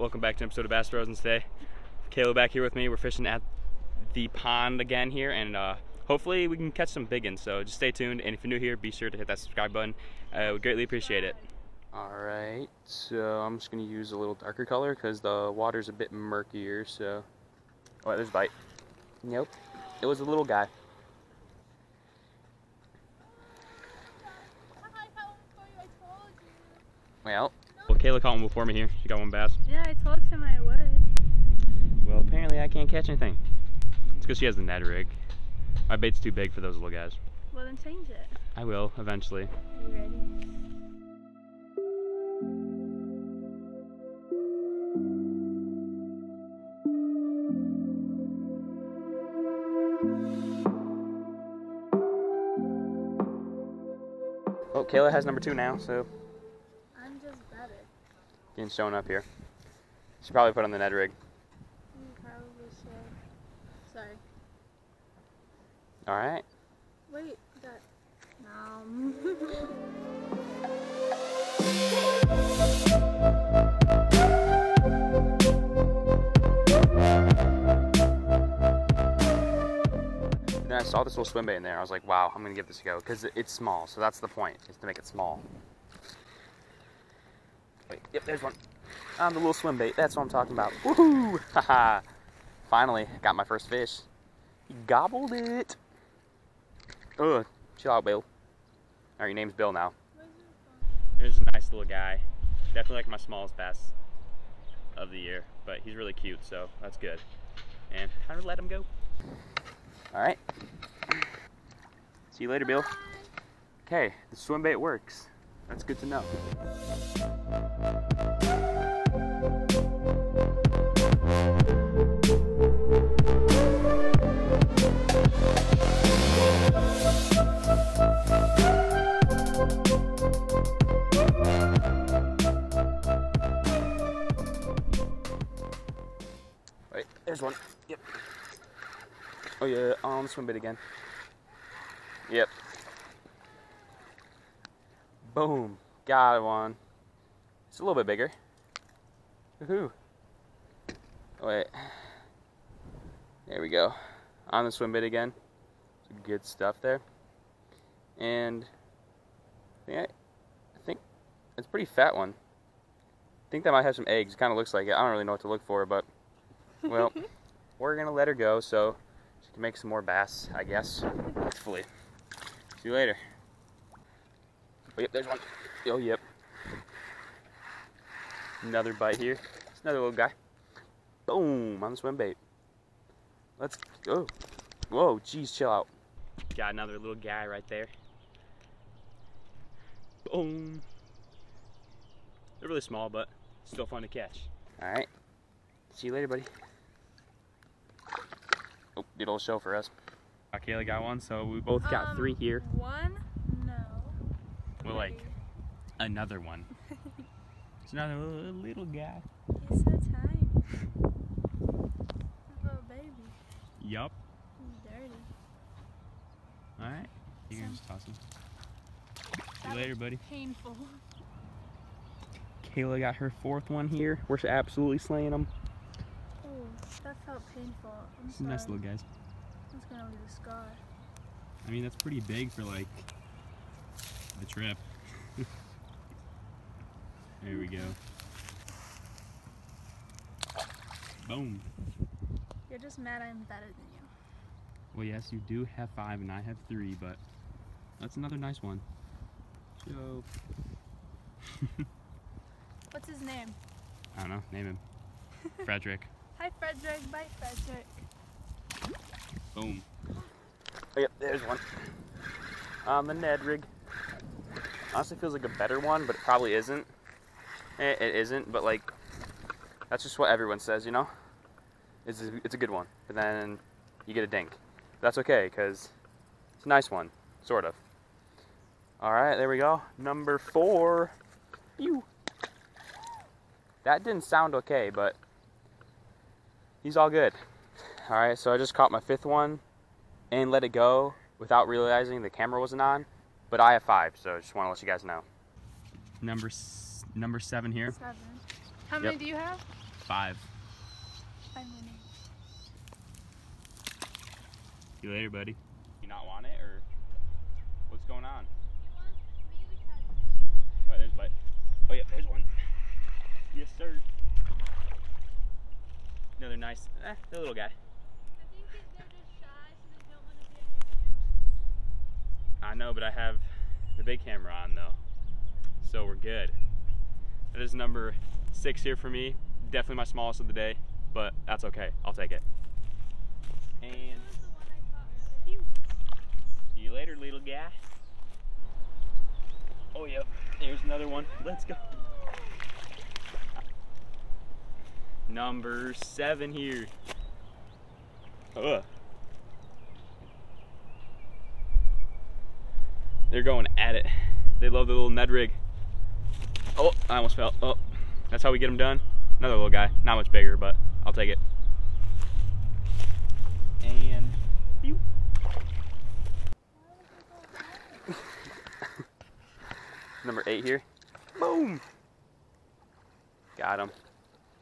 welcome back to an episode of Bass Bros. today, Kayla back here with me. We're fishing at the pond again here, and uh, hopefully we can catch some big ones. So just stay tuned, and if you're new here, be sure to hit that subscribe button. Uh, we greatly appreciate it. All right, so I'm just gonna use a little darker color because the water's a bit murkier. So, oh, there's a bite. Nope, it was a little guy. Well, well, Kayla caught one before me here. She got one bass. Yeah, I told him I would. Well, apparently I can't catch anything. It's because she has the Ned rig. My bait's too big for those little guys. Well, then change it. I will, eventually. Are you ready? Oh, Kayla has number two now, so I'm just better. Getting shown up here. Should probably put on the Ned rig. Probably should. Sorry. All right. Wait, that. Um. Then I saw this little swim bait in there. I was like, wow, I'm gonna give this a go because it's small. So that's the point, is to make it small. Wait, yep, there's one. On the little swim bait. That's what I'm talking about. Woohoo! Haha! Finally, got my first fish. He gobbled it. Ugh, chill out, Bill. All right, your name's Bill now. There's a nice little guy. Definitely like my smallest bass of the year, but he's really cute, so that's good. And kind of let him go. All right. See you later, Bill. Okay, the swim bait works. That's good to know. Wait, there's one. Yep. Oh yeah, on the swim bait again. Yep. Boom. Got one. It's a little bit bigger. Woohoo. Wait. There we go. On the swim bait again. Some good stuff there. And yeah, I think it's a pretty fat one. I think that might have some eggs. It Kind of looks like it. I don't really know what to look for, but well, we're gonna let her go so she can make some more bass, I guess. Hopefully. See you later. Oh, yep, there's one. Oh, yep. Another bite here. It's another little guy. Boom, on the swim bait. Let's go. Whoa, geez, chill out. Got another little guy right there. Boom. They're really small, but still fun to catch. All right. See you later, buddy. Oh, did a little show for us. Kayla got one, so we both got Um, three here. One? No. We're like another one. It's another little, little guy. He's so tiny. Little baby. Yup. He's dirty. All right. You can just toss him. See you later, buddy. Painful. Kayla got her fourth one here. We're absolutely slaying them. Oh, that felt painful. I'm sorry. nice little guys. It's gonna leave a scar. I mean, that's pretty big for like the trip. there we go. Boom. You're just mad I'm better than you. Well, yes, you do have five and I have three, but that's another nice one. So, What's his name? I don't know, name him. Frederick. Hi, Frederick. Bye, Frederick. Boom. Oh, yep, there's one. On the Ned rig. Honestly feels like a better one, but it probably isn't. Eh, it isn't, but like, that's just what everyone says, you know? It's a, it's a good one. But then you get a dink. That's okay, because it's a nice one, sort of. Alright, there we go. Number four. Ew. That didn't sound okay, but he's all good. Alright, so I just caught my fifth one and let it go without realizing the camera wasn't on. But I have five, so I just want to let you guys know. Number s- number seven here. Seven. How Yep. many do you have? five. I'm winning. See you later, buddy. You not want it, or what's going on? Oh, there's bite. Oh, yeah, there's one. Yes, sir. Another nice, eh, the little guy. Know, but I have the big camera on though, so we're good. That is number six here for me. Definitely my smallest of the day, but that's okay. I'll take it. And see you later, little guy. Oh, yep. Here's another one. Let's go. Number seven here. Ugh. They're going at it. They love the little Ned rig. Oh, I almost fell. Oh, that's how we get them done. Another little guy. Not much bigger, but I'll take it. And pew. Number eight here. Boom. Got him.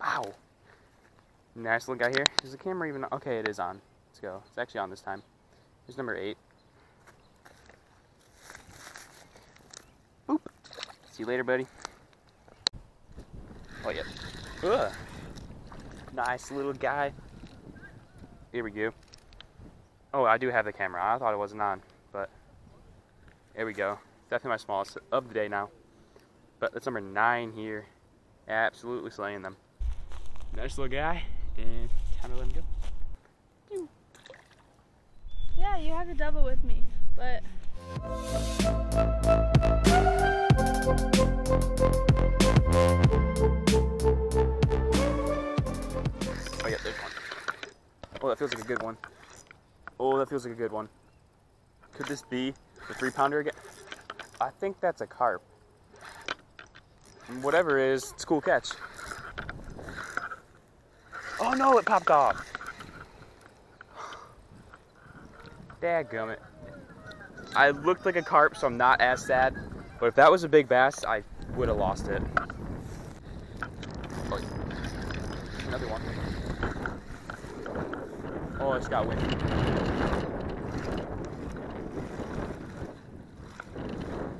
Wow. Nice little guy here. Is the camera even? Okay, it is on. Let's go. It's actually on this time. Here's number eight. See you later, buddy. Oh, yeah. Ugh. Nice little guy. Here we go. Oh, I do have the camera. I thought it wasn't on, but there we go. Definitely my smallest of the day now. But that's number nine here. Absolutely slaying them. Nice little guy, and time to let him go. Yeah, you have a double with me, but Oh yeah, there's one. Oh, that feels like a good one. Oh, that feels like a good one. Could this be the three pounder again? I think that's a carp. Whatever it is, it's a cool catch. Oh no, it popped off. Dadgummit. I looked like a carp, so I'm not as sad. But if that was a big bass, I would have lost it. Oh, another one. Oh, it's got wind.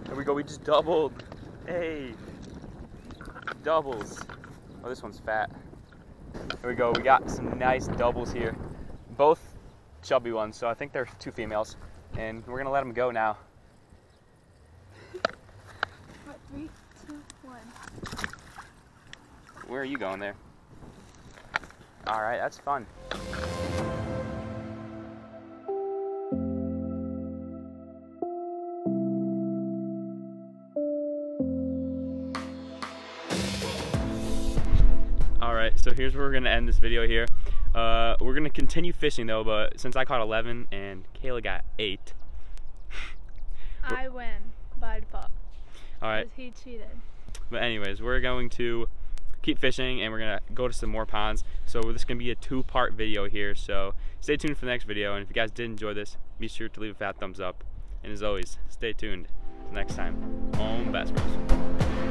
There we go, we just doubled. Hey, doubles. Oh, this one's fat. There we go, we got some nice doubles here. Both chubby ones, so I think they're two females. And we're gonna let them go now. what? Three, two, one. Where are you going there? All right, that's fun. All right, so here's where we're gonna end this video here. Uh, we're gonna continue fishing though, but since I caught 11 and Kayla got eight, I win by default. all right. 'cause He cheated. But anyways, we're going to keep fishing and we're gonna go to some more ponds. So this is gonna be a two-part video here. So stay tuned for the next video. And if you guys did enjoy this, be sure to leave a fat thumbs up. And as always, stay tuned. Till next time, on Bass Bros.